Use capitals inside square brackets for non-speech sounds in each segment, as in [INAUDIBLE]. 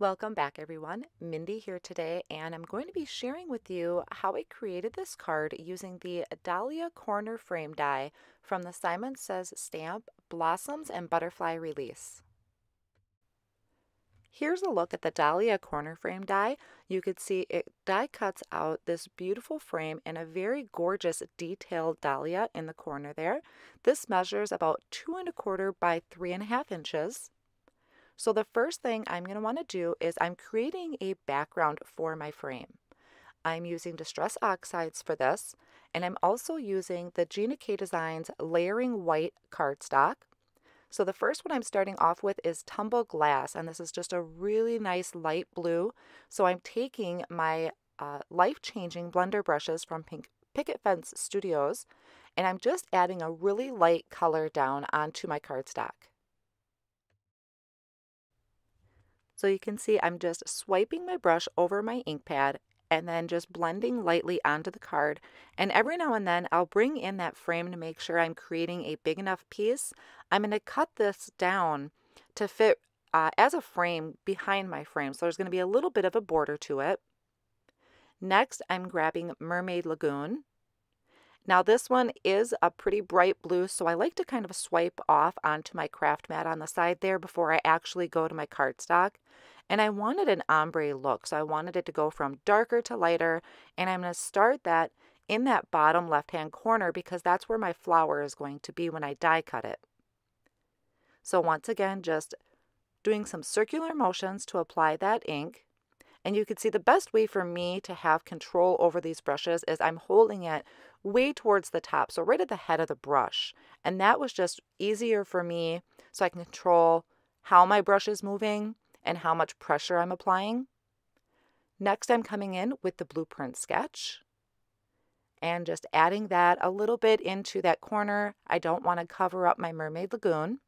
Welcome back everyone. Mindy here today and I'm going to be sharing with you how I created this card using the Dahlia Corner Frame die from the Simon Says stamp Blossoms and Butterfly release. Here's a look at the Dahlia corner frame die. You could see it die cuts out this beautiful frame and a very gorgeous detailed dahlia in the corner there. This measures about two and a quarter by three and a half inches. So the first thing I'm going to want to do is I'm creating a background for my frame. I'm using Distress Oxides for this, and I'm also using the Gina K Designs Layering White cardstock. So the first one I'm starting off with is Tumbled Glass, and this is just a really nice light blue. So I'm taking my uh, life-changing blender brushes from Pink Picket Fence Studios, and I'm just adding a really light color down onto my cardstock. So you can see I'm just swiping my brush over my ink pad and then just blending lightly onto the card. And every now and then I'll bring in that frame to make sure I'm creating a big enough piece. I'm going to cut this down to fit uh, as a frame behind my frame. So there's going to be a little bit of a border to it. Next, I'm grabbing Mermaid Lagoon now this one is a pretty bright blue, so I like to kind of swipe off onto my craft mat on the side there before I actually go to my cardstock. And I wanted an ombre look, so I wanted it to go from darker to lighter, and I'm going to start that in that bottom left-hand corner because that's where my flower is going to be when I die cut it. So once again, just doing some circular motions to apply that ink. And you can see the best way for me to have control over these brushes is I'm holding it way towards the top, so right at the head of the brush. And that was just easier for me so I can control how my brush is moving and how much pressure I'm applying. Next, I'm coming in with the blueprint sketch and just adding that a little bit into that corner. I don't want to cover up my Mermaid Lagoon.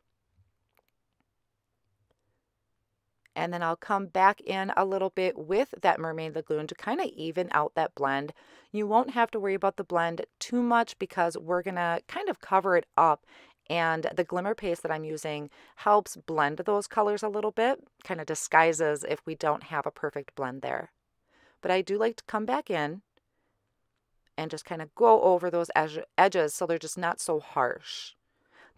And then I'll come back in a little bit with that Mermaid Lagoon to kind of even out that blend. You won't have to worry about the blend too much because we're going to kind of cover it up and the glimmer paste that I'm using helps blend those colors a little bit, kind of disguises if we don't have a perfect blend there. But I do like to come back in and just kind of go over those edges so they're just not so harsh.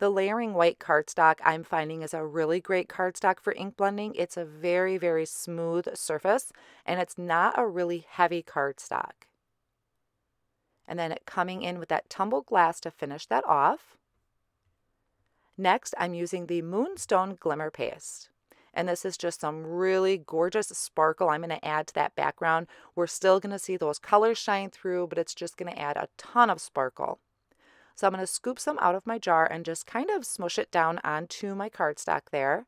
The layering white cardstock I'm finding is a really great cardstock for ink blending. It's a very, very smooth surface and it's not a really heavy cardstock. And then coming in with that tumbled glass to finish that off. Next, I'm using the Moonstone Glimmer Paste. And this is just some really gorgeous sparkle I'm going to add to that background. We're still going to see those colors shine through, but it's just going to add a ton of sparkle. So I'm going to scoop some out of my jar and just kind of smush it down onto my cardstock there.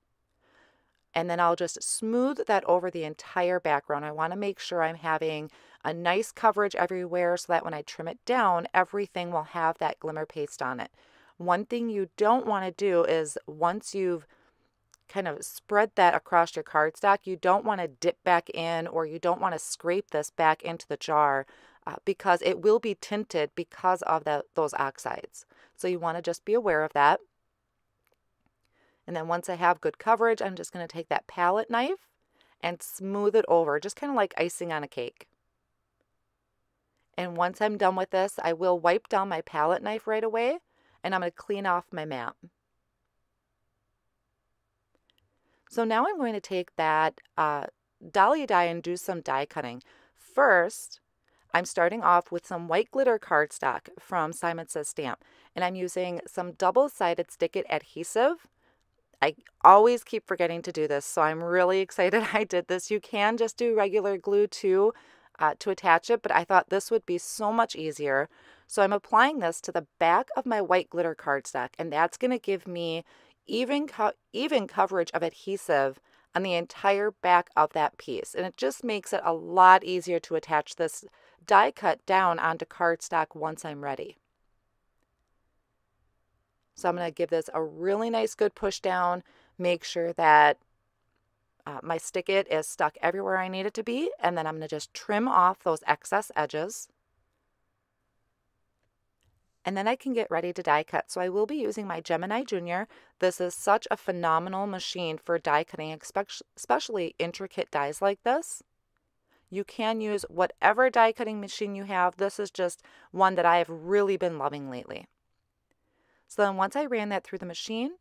And then I'll just smooth that over the entire background. I want to make sure I'm having a nice coverage everywhere so that when I trim it down, everything will have that glimmer paste on it. One thing you don't want to do is once you've kind of spread that across your cardstock, you don't want to dip back in or you don't want to scrape this back into the jar uh, because it will be tinted because of the, those oxides. So you want to just be aware of that. And then once I have good coverage, I'm just going to take that palette knife and smooth it over, just kind of like icing on a cake. And once I'm done with this, I will wipe down my palette knife right away and I'm going to clean off my mat. So now I'm going to take that uh, Dahlia die and do some die cutting. First, I'm starting off with some white glitter cardstock from Simon Says Stamp, and I'm using some double-sided stick it adhesive. I always keep forgetting to do this, so I'm really [LAUGHS] excited I did this. You can just do regular glue too uh, to attach it, but I thought this would be so much easier. So I'm applying this to the back of my white glitter cardstock, and that's going to give me even, co even coverage of adhesive on the entire back of that piece. And it just makes it a lot easier to attach this die cut down onto cardstock once I'm ready. So I'm going to give this a really nice good push down, make sure that uh, my stick it is stuck everywhere I need it to be, and then I'm going to just trim off those excess edges. and then I can get ready to die cut. So I will be using my Gemini Junior. This is such a phenomenal machine for die cutting, especially intricate dies like this. You can use whatever die cutting machine you have. This is just one that I have really been loving lately. So then once I ran that through the machine,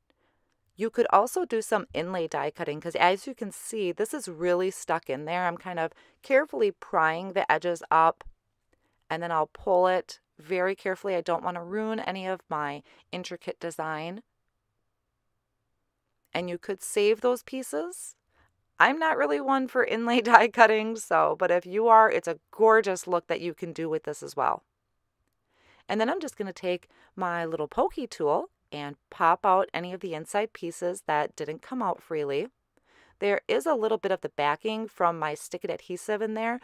you could also do some inlay die cutting because as you can see, this is really stuck in there. I'm kind of carefully prying the edges up and then I'll pull it very carefully. I don't want to ruin any of my intricate design. And you could save those pieces. I'm not really one for inlay [LAUGHS] die cutting, so, but if you are, it's a gorgeous look that you can do with this as well. And then I'm just going to take my little pokey tool and pop out any of the inside pieces that didn't come out freely. There is a little bit of the backing from my stick it adhesive in there,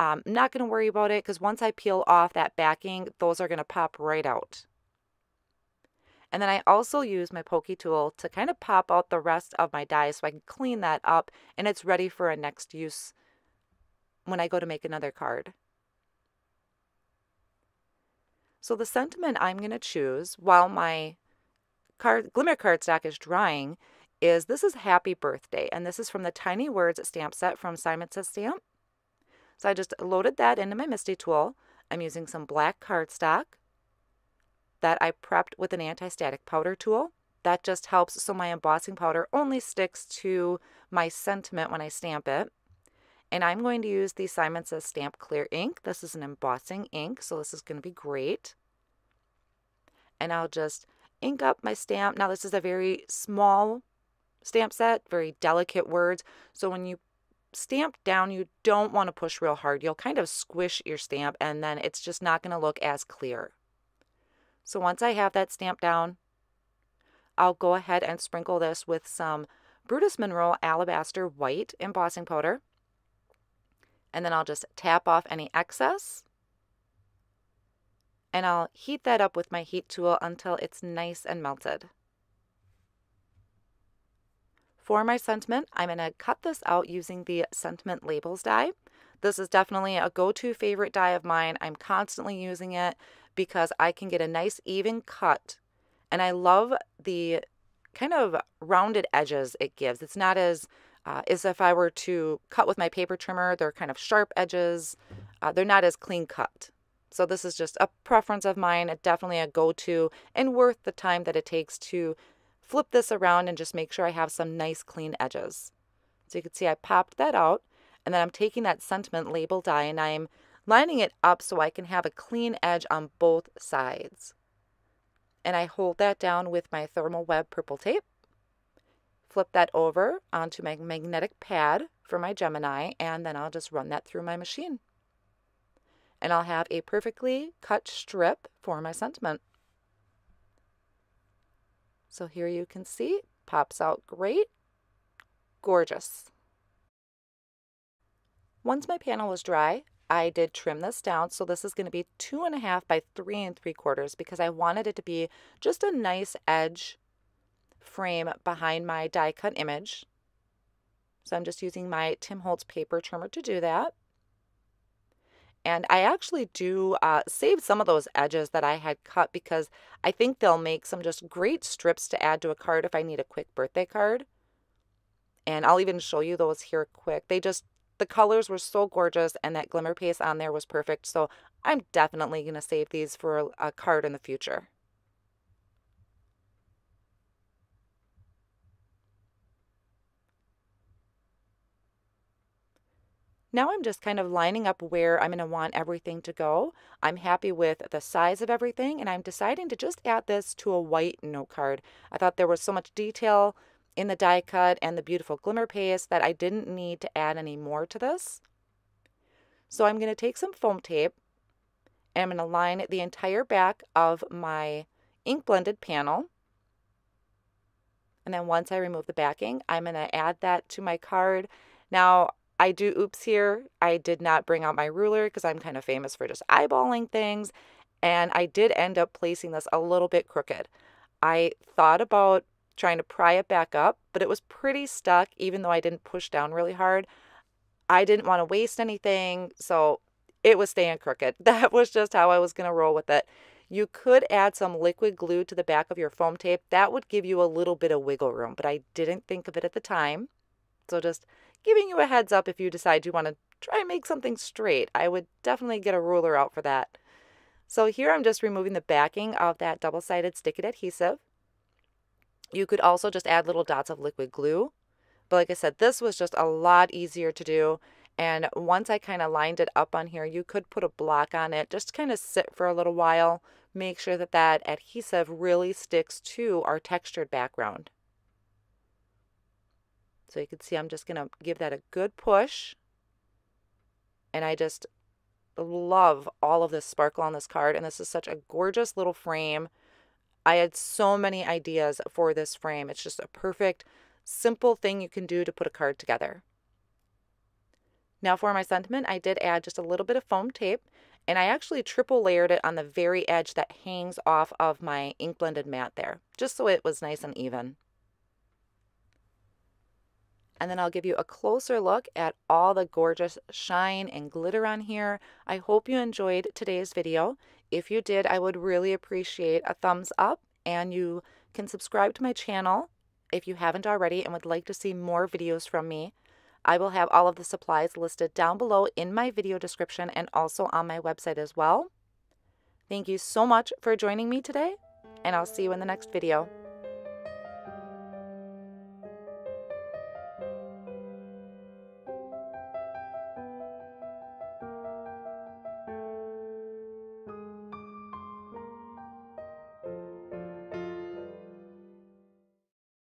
I'm um, not going to worry about it because once I peel off that backing, those are going to pop right out. And then I also use my pokey tool to kind of pop out the rest of my die so I can clean that up and it's ready for a next use when I go to make another card. So the sentiment I'm going to choose while my card, glimmer card cardstock is drying is this is happy birthday and this is from the tiny words stamp set from Simon Says Stamp so I just loaded that into my MISTI tool. I'm using some black cardstock that I prepped with an anti-static powder tool. That just helps so my embossing powder only sticks to my sentiment when I stamp it. And I'm going to use the Simon Says Stamp Clear ink. This is an embossing ink, so this is going to be great. And I'll just ink up my stamp. Now this is a very small stamp set, very delicate words. So when you stamp down, you don't want to push real hard. You'll kind of squish your stamp and then it's just not going to look as clear. So once I have that stamped down, I'll go ahead and sprinkle this with some Brutus Monroe Alabaster White embossing powder. And then I'll just tap off any excess. And I'll heat that up with my heat tool until it's nice and melted. For my sentiment, I'm going to cut this out using the Sentiment Labels die. This is definitely a go-to favorite die of mine. I'm constantly using it because I can get a nice even cut. And I love the kind of rounded edges it gives. It's not as uh, as if I were to cut with my paper trimmer. They're kind of sharp edges. Uh, they're not as clean cut. So this is just a preference of mine. Definitely a go-to and worth the time that it takes to flip this around and just make sure I have some nice clean edges. So you can see I popped that out and then I'm taking that sentiment label die and I'm lining it up so I can have a clean edge on both sides. And I hold that down with my Therm O Web purple tape. Flip that over onto my magnetic pad for my Gemini and then I'll just run that through my machine. And I'll have a perfectly cut strip for my sentiment. So here you can see, pops out great, gorgeous. Once my panel was dry, I did trim this down. So this is going to be two and a half by three and three quarters because I wanted it to be just a nice edge frame behind my die cut image. So I'm just using my Tim Holtz paper trimmer to do that. And I actually do uh, save some of those edges that I had cut because I think they'll make some just great strips to add to a card if I need a quick birthday card. And I'll even show you those here quick. They just, the colors were so gorgeous and that glimmer paste on there was perfect. So I'm definitely going to save these for a, card in the future. Now I'm just kind of lining up where I'm going to want everything to go. I'm happy with the size of everything and I'm deciding to just add this to a white note card. I thought there was so much detail in the die cut and the beautiful glimmer paste that I didn't need to add any more to this. So I'm going to take some foam tape and I'm going to line the entire back of my ink blended panel. And then once I remove the backing, I'm going to add that to my card. Now, I do oops here. I did not bring out my ruler because I'm kind of famous for just eyeballing things. And I did end up placing this a little bit crooked. I thought about trying to pry it back up, but it was pretty stuck even though I didn't push down really hard. I didn't want to waste anything, so it was staying crooked. [LAUGHS] That was just how I was going to roll with it. You could add some liquid glue to the back of your foam tape. That would give you a little bit of wiggle room, but I didn't think of it at the time. So just giving you a heads up if you decide you want to try and make something straight. I would definitely get a ruler out for that. So here I'm just removing the backing of that double-sided stick-it adhesive. You could also just add little dots of liquid glue. But like I said, this was just a lot easier to do and once I kind of lined it up on here, you could put a block on it, just kind of sit for a little while. Make sure that that adhesive really sticks to our textured background. So you can see I'm just going to give that a good push. And I just love all of this sparkle on this card. And this is such a gorgeous little frame. I had so many ideas for this frame. It's just a perfect, simple thing you can do to put a card together. Now for my sentiment, I did add just a little bit of foam tape and I actually triple layered it on the very edge that hangs off of my ink blended mat there, just so it was nice and even. And then I'll give you a closer look at all the gorgeous shine and glitter on here. I hope you enjoyed today's video. If you did, I would really appreciate a thumbs up and you can subscribe to my channel if you haven't already and would like to see more videos from me. I will have all of the supplies listed down below in my video description and also on my website as well. Thank you so much for joining me today, and I'll see you in the next video.